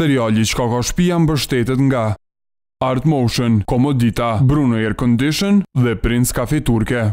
Seriali Çka ka shpia mbështetet nga Art Motion, Komodita, Bruno Air Condition dhe Prince Cafe Turke.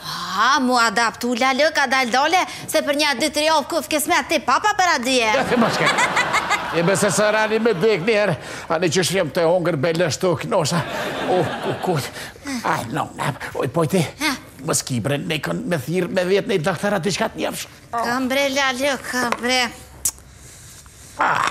Haa mu adaptu lalë kadal dale se për nja dy tri javë kuf ke smet ti papa për adyje. Ëh mos ke. E bese sa rani me dek një herë, ani qysh jam të hongër be lësh të knosha. O ku ku. Ai no. Oj po ti. Mos ki bre nëkon me thirr me vetë naj doktor a diçka të njofsh. Kam bre lalë kam bre. Ah.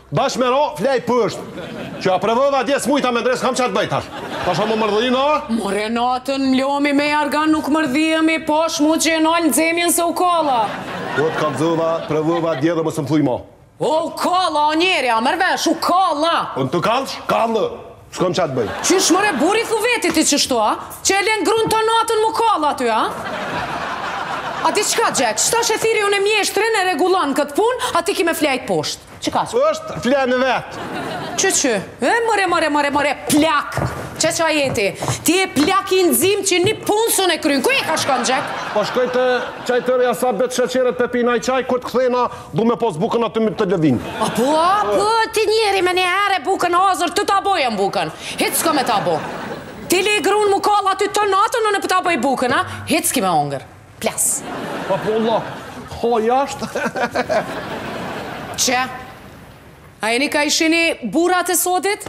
Bash me ra flej posht. Që ja provova dje smujta me ndreq skam ça t'bëj tash. Tash më mërdhin a? More natën mlomi me jargan nuk mërdhihemi po shmu që e nal nxemjen se u kalla. Po të kallzova, provova dje dhe mos më thuj mo. U kalla o njeri, a merr vesh, u kalla. O në të kallsh, kallë. S'kam qa të bëj. Qysh more burrë i thu veti ti qështu a? Që e len grun tanë natën mu kall aty a? A di qka Gjek, qetash e thirri unë mjeshtrin e rregullon këtë pun, a ti ki me flejt posht. Qka qe? Posht flen vet. Që që? E more more more more plak. Qe qa je ti? Ti je plak i nxim që një pun sun e kryn. Ku je ka shkon Gjek? Po shkoj te qajtorja sa betë shëqeret pe pi naj qaj, kur të kthehna Du me pas bukën aty në tavolinë. A po, a po, ti njeri menjëherë bukën hazër, të ta bojnë bukën. Hiç s'kom me ta bo. Ti le grunë mu kallë aty tanë natën, unë po ta boj bukën, a? Hiç s'ki me hongër. Plas. A po, la, ha jashtë. Qe? A e një ka ishin burrat e sotit?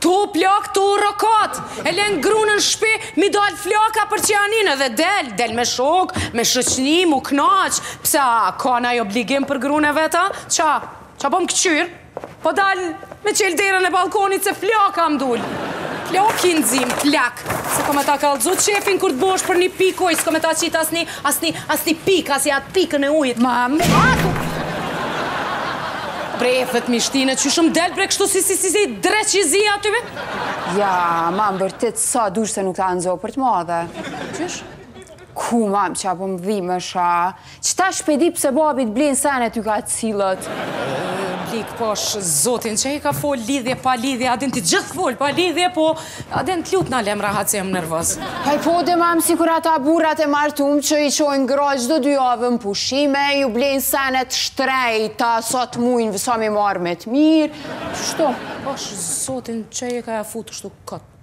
Tu plak tu rrokat e len grun në shpi mi dal flaka për qeanin edhe del del me shok me shoqni mu knaq pse a ka naj obligim për grun e vet a ça ça po më kqyr po dal me çel derën e ballkonit se flaka më dul plak i nxim plak se kom me ta kallxu qefin kur të bosh për ni pikë ujë ska me ta qit asni Asni, asni pikë, as i atë pikën e ujit. Ma meku! Bre, ethet mi shtine, qysh më del bre kështu si, si, si, si, dreq i zi aty be? Ja, mam bërtit, sa dush se nuk ta nxo për të madhe. Qysh? Ku, mam qa po më dhimsh, a? Qetash pe di pse babit blenë sene ty ka Cilët? Lik pash zotin që je ka fol lidhje pa lidhje, a din ti gjithë fol pa lidhje, po a din t'lutna lem rahat se jam nervoz. Hej po de mam sikur ata burrat e martum që i çojnë gratë çdo dy javë në pushime, ju blejnë sene të shtrejta sa të mujnë sa me marrë me të mirë, kështu. Pash zotin që je ka ja fut kështu kot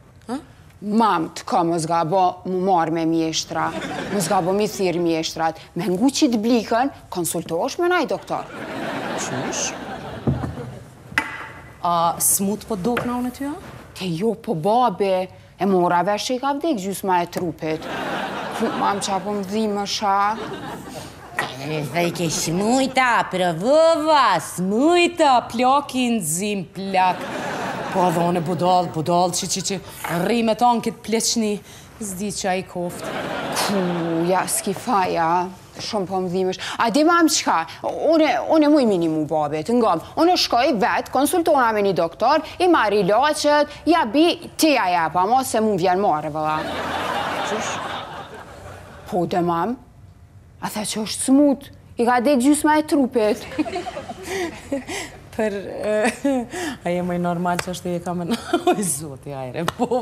Mam, tash ka mos gabo m'u marrë me mjeshtra, mos gabo m'i thirrë mjeshtrat, me ngu qit Blikën, konsultosh me naj doktor. Qysh? A smut po dokna unë tyja? Ti jo po babi, e mora vesh që i ka vdek gjysma e trupit. Mam, qa po më dhimsh? Deri ke s'mujta, provova, s'mujta, plak jem zi, plak. Po edhe unë budall, budall, që që që, rri me tanë këtë pleçni, s'di çka i koftë. Ku, ja, s'ki faj, a, shumë po më dhimësh. A di mam çka, unë, unë muj me i ndihmu babit, ngo mam, unë shkoj vetë, konsultona me një doktor, i marr ilaçet, ja bi, ti ja jep, a, mos e, mu vjen marre, vëlla. Qysh? Po de, mamë. A tha që është smut, i ka vdek gjysma e trupit. Për... A je moj normal çka është ka më në... Oj, zot, hajre, po...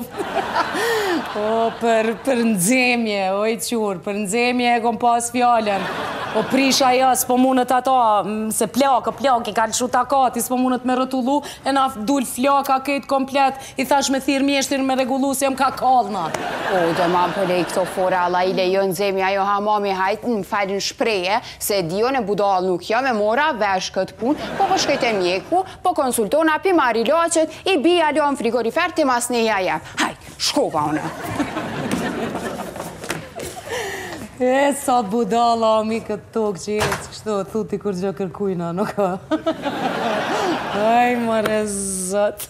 O, për, për nxemje, oj, qyrë, për nxemje e kom pas fjalën. U prish ajo, s'po munet ata, se plak, plak, i ka lshu takati, s'po munet me rregullu, e na dul flaka këtu komplet, I thash me thirr mjeshtrin me rregullu se jem ka kallna. O de ma, m'i lej këto fora alla i lej, jo nxemja, jo hamami hajt më fal n'shprehje se edhe unë budall nuk jam e mora vesh këtë punë po po shkoj te mjeku po konsultona p'i marr ilaçet i bi, ja lo në frigorifer ti masnej ja jep hajt shkova unë E sa budalla o mbi këtë tokë qetë kështu, thuj ti kurgjo kërkujna nuk ka Aj more zot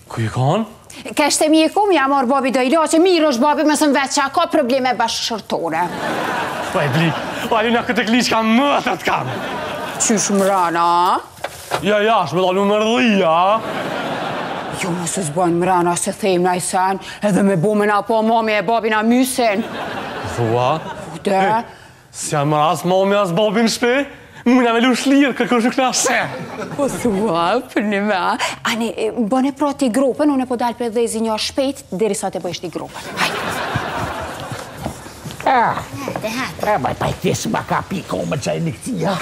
Ku i kanë? Kesh te mjeku, m'ja marr babit do ilaçe mirë është babi, veç ca ka probleme bashkëshortore. Po e bli, o Alina këtë klish ka më dhe të kam. Qysh, brenda? Ja, ja, shme dalu më rëdhia. Jo, se s'ban mrena, se thejmë naj sen, edhe me bo me na pa mami e babi na mysen. Thua? Fute. S'janë more as mami as babi në shpi, mujna me lujt lirë, kërkush nuk na sheh. Po thua, përnime, a? Ani, bëne pra ti grupën, unë e po dalë po e dhezi një shpejt, derisa të bëjsh ti grupën. Hajde. Ah, hajde, hajde. Ah, baj, baj, thjesë ma ka piko me qaj në këti, ja.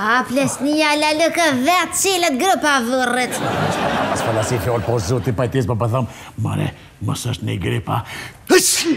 Ah, pleqnija, la lëkë vetë, qilët grupa vërrit. Mos fol asi fjalë, po zoti, baj, thjesë, po bëthëm, more, mos është një gripa. Hëshë!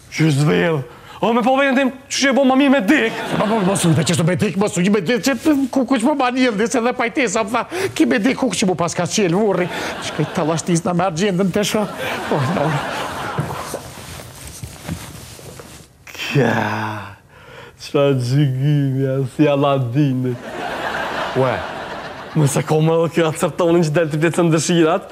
Qysh zbel? O me po vendim, qysh e bo ma mirë me dik? Ma po mos ujtë, qështë me dik, mos ujtë me dik, që të ku kush më banë njëllë, se dhe pajtesa, më tha, ki me dik, ku që mu pas ka qelë vurri, që këtë të lashtis në me argjendën të shë, po, në orë. Kja, qa gjigimi, a si aladini. Ue, më se ko më dhe kjo atë sërtonin që delë të pjecën dëshirat,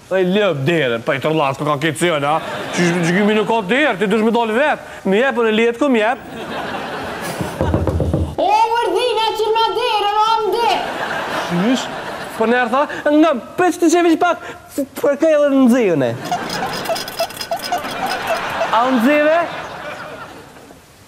Oj le bre derën, po i tërllas nuk ka kësi sene, a? Qysh qikjo mi nuk ka derë, ti dush me dalë vetë, më jep unë lidht ku më jep. O Vërdin, e qel ma derën, o më de! Qysh? Po nërë tha, nga më pëtë që ti që vishë pak, për ka edhe në nëzijën e. A në nëzijëve?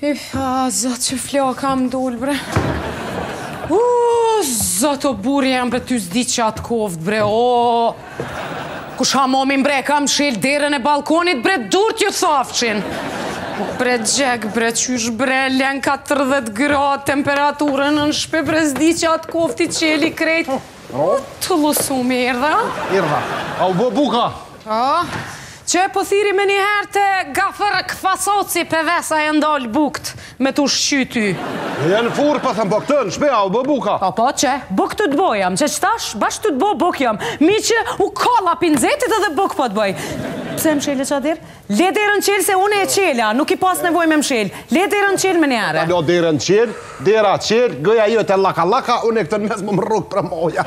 Hyh, a Zot që flaka më dul bre. O Zot o burri jam bre ty s'di çat koft bre o. Kush ta nomin bre ka mshel derën e ballkonit bre durt ju thafçin. Po bre gjak bre qysh bre len 40 gradë temperaturën në shpi bre s'di çat koft i qeli krejt O të lshumi irdha Irdha A u bë buka Oh Qe po thirri menjëherë te kafe kapso çi për vesa e ndal bukt me tu shqy ty. Je në furrë po thom po këtu në shpi a u bë buka. Po po qe bukë ty të bo jam qe qtash bash ty të bo bukë jam mi qe u kalla pi nxehtit edhe bukë po të bëj Pse e mshele qat derë? Le derën qelë se une e qela nuk ki pas nevojë me mshelë le derën qelë menjëherë. Ta lo derën qelë dera qelë goja jote llaka llaka une këtu në mes më mërr rryma mua.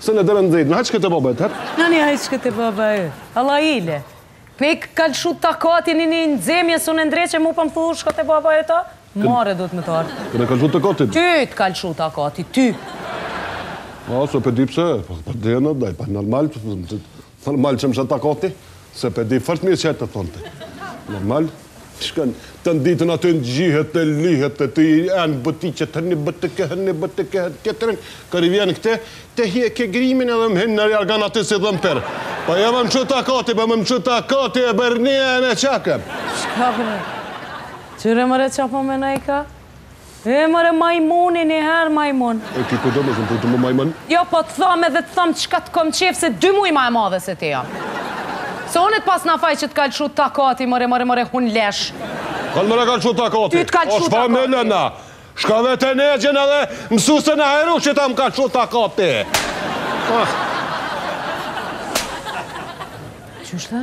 Se në derën dhejt, në hak të babës tënd? Në hak këtë bëbë e tërë, Allahile. Po të ka lëshu takati një një një nxemje, s'mun e ndreq, mu po më thu shkë këtë bëbë e tërë? More do të më tërë. Kën e ka lëshu takati? Ty të ka lëshu takati, ty. A, se pe di pse, për dhe në daj, po normal, Normal që më lëshon takati, se pe di fort mirë qe të thonte. Normal. Shkon të ditën aty në gjihet të lihet të ty anë bëti që të një bëtë këhë një bëtë këhë të tërën kër i vjen këte të hi e ke grimin edhe më hinë në rjargan aty si dhëmë per pa e më më lëshon takati pa më më që ta kati e bërë një e me qakën shka pe qyre më re qa po me nëjka E more majmuni një herë majmun. E ti ku do me thënë po të thom majmun? Jo po të thom edhe të thom qka të kom qef se dy muj ma e madhe se ti jam. Se unë të paskam faj që të ka lëshu takati more more more hundlesh. Kën more e ka lëshu takati. Ty të ka lëshu takati. Ashtë fa me Shka me të ngjon edhe mësu se në hajru që tash më ka lëshu takati. Ah. Qysh dhe?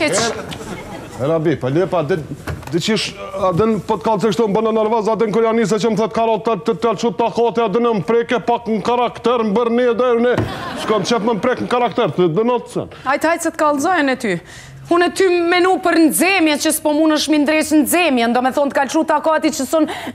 Hiç. Jarabi, pa lepa, dhe dhe qysh, Adnan po të kallzoj kështu më bone nervoz, Adnan kur ja nise që më thëtë karot të të tërë lëshu takati, Adnan më preke pak në karakter, më bërë një dhe në, shka paske të më preke në karakter, të dhe në të sen. Hajt, hajt, se të kallzoj edhe ty. Unë e tu menu për nxemje që s'po mundesh me ndreq nxemjen, domethonë të ka lëshu takati që sënë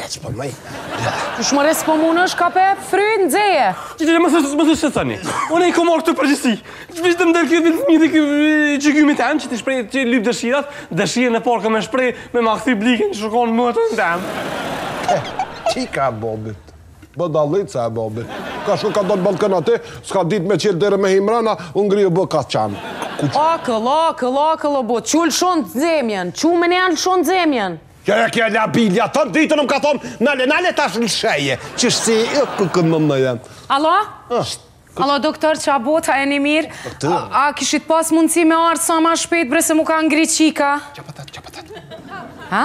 Ja, që po muj. Që qysh more s'po mundesh ka po fryt nxemje? Që që më thështë, më thështë që thani. Unë e kom morë këtë përgjegjësi. Që vishë të më delë këtë fillë të këtë që gjymi të emë, që të shprehë që i lypë dëshirat, dëshirë në porë këmë e shprehë me më akëthi blikën që shërkonë më të në të emë. Që i ka bobit? Budallica e babit. Ka shku ka dalë ballkon aty, s'ka ditë me qelë derën me hi mrena, u ngri u bë ka qan. Kuq. Akull, akull, akull u bo, çu lsho nxemjen, çu me na lshu nxemjen. Kjo ja kjo labilia, tonë ditën më ka thonë, nale, nale tash lshoje, qysh si jo kukën më më jam. Alo? Alo doktor, qa bote, a jeni mirë? Po ty. A kishit pas mundësi me ardhë sa ma shpejt bre se mu ka ngri qika? Qa po thotë, qa po thotë? Ha?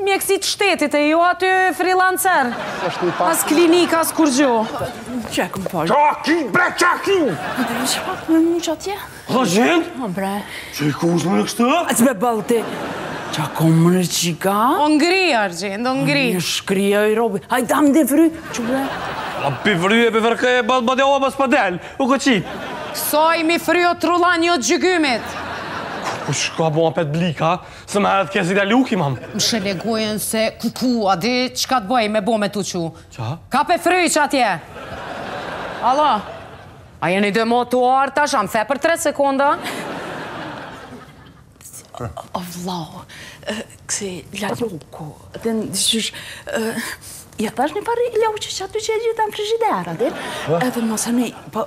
Mjekësi të shtetit e jo aty freelancer. As klinikë, as kurgjo. Që e këmë falë. Qa ki, bre, qa ki! Dhe që pak me mu që atje? Qa gjen? O, bre. Që i kush me në kështë? A që be balë ti? Qa ko më në qika? U ngri, Argjend, u ngri. Një shkria i robi. Haj, dam dhe fry. Që bre? A pi fryn a pi fërkon e balë bëdja oba së padel. U ko qi. Soj mi fry o trullan jo gjygymit. Ku shka bo apet blika? Së më herët kesi da luki, mam. Mshele gojën se kuku, a di qka të bëj me bo me tu qu. Qa? Ka pe fryq atje. Alo. A jeni dhe mo të arë tash, a m'the për tre sekonda? O vlau, kësi la luku, dhe në dishqysh, ja tash një pari lauqë që aty që e qita në frizider, a di, edhe më sami, po,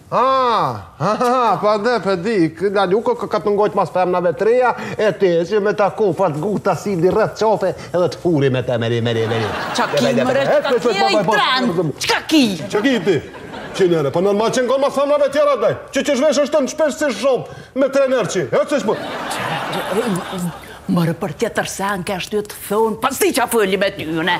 Haa, ha ha ha, po de pe di, këna nuk o ka të ngojt mas femnave të reja, e ti e që me ta ku, pa të gutë ta shti rreth qafe, edhe të furi me te, meri, meri, meri. Qa ki, more, qka ki e i trent, qka ki? Qa ki ti? Që nere, po normal që ngojt mas femnave tjera dhe, që që shvesh është të në shpesh si shumë, me trener që, e që shmë? More, për tjetër se anë ke ashtu e të thonë, pasi që a fëlli me ty, ne?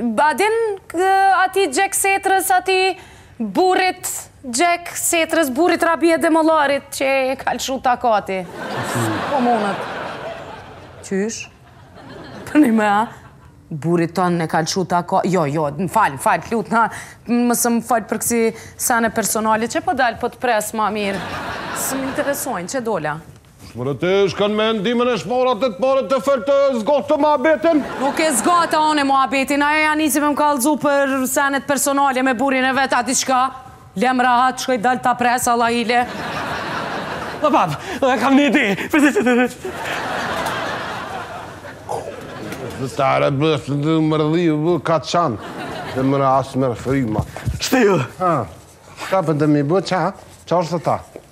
Adin ati gjek setrës ati burrit gjek setrës burrit rabi e demollarit që e ka lëshu takati po munët qysh për një me a burrit ton e ka lëshu takati jo jo më fal më fal lutna me më falë për kësi sene personale qe po dal po të presë ma mirë s'më interesojnë qe dola Shmëre te shkon me ndimën e shmora te të pare te fërë të zgotë të muhabetin? Nuk e zgata une muhabetin, ajo ja nisi me më kallxu për senet personale me burrin e vet a diçka, lemë rahat, shkoj dal ta pres allahile. O bab, e kam një ide. Stare bëth në mërdhi u bo ka qanë Dhe mërë asë mërë frima Shtë ju Ha Ka për dëmi bë qa Qa është të ta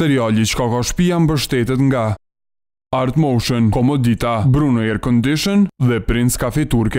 Seriali Çka ka shpija mbështetet nga Art Motion, Komodita, Bruno Air Condition dhe Prince Cafe Turke.